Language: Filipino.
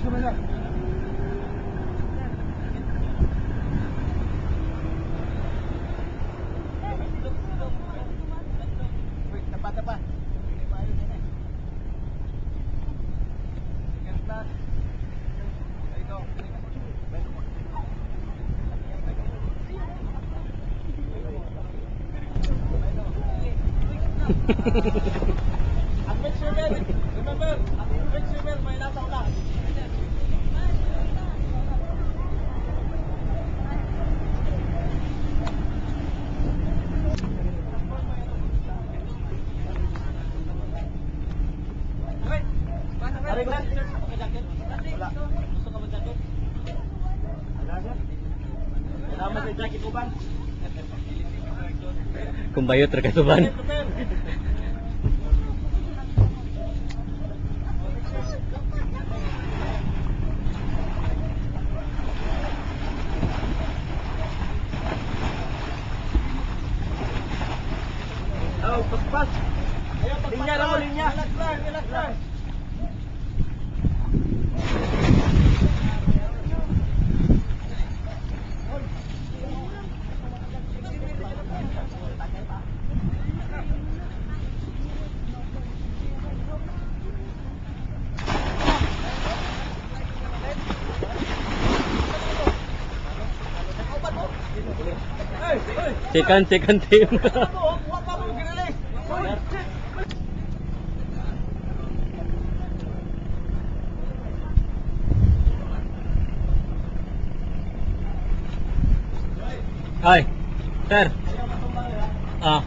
Ang quick swimmer, remember, ang quick swimmer, may lataw lang. Aray ko. Wala. Gusto ka ba jacket? Wala sir. Salamat sa jacket ko bang? Kung bayot ra katuban. Oh, paspas. Linya mo, linya. Relax lang, relax lang. Second, second team. Ay, sir. Ah,